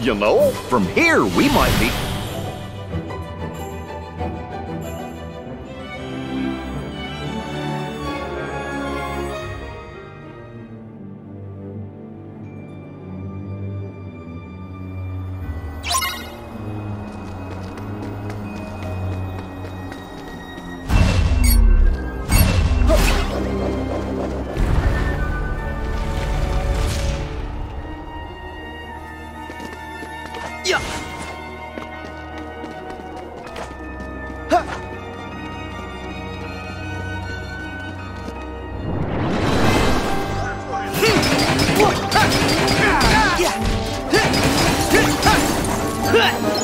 You know, from here we might be. Huh!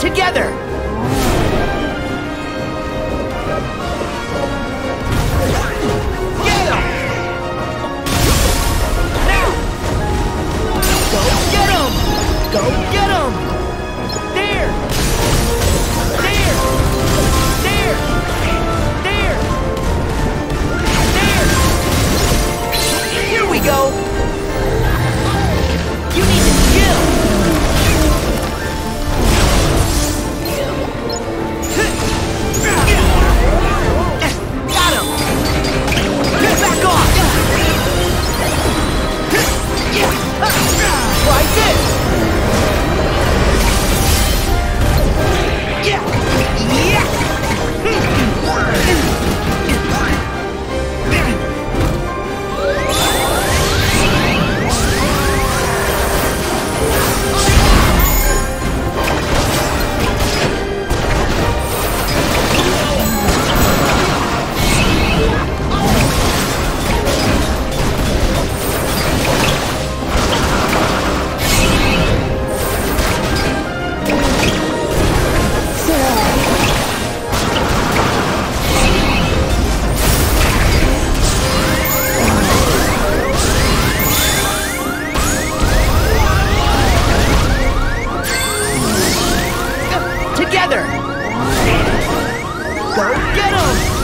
Together! Go get him!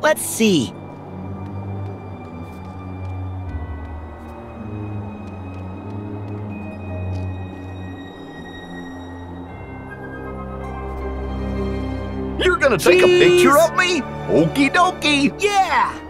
Let's see. You're gonna take a picture of me? Okie dokie. Yeah!